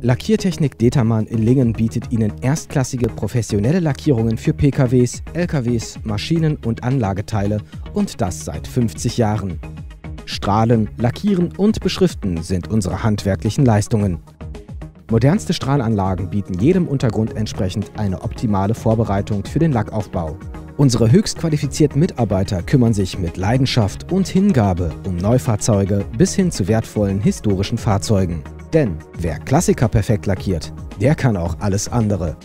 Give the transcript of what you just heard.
Lackiertechnik Determann in Lingen bietet Ihnen erstklassige professionelle Lackierungen für PKWs, LKWs, Maschinen und Anlageteile und das seit 50 Jahren. Strahlen, Lackieren und Beschriften sind unsere handwerklichen Leistungen. Modernste Strahlanlagen bieten jedem Untergrund entsprechend eine optimale Vorbereitung für den Lackaufbau. Unsere höchst qualifizierten Mitarbeiter kümmern sich mit Leidenschaft und Hingabe um Neufahrzeuge bis hin zu wertvollen historischen Fahrzeugen. Denn wer Klassiker perfekt lackiert, der kann auch alles andere.